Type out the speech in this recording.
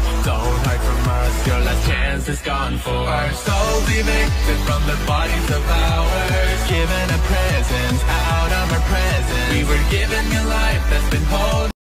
for Don't hide from us, your last chance is gone for Our souls evicted from the bodies of ours. Given a presence, out of our presence. We were given a life that's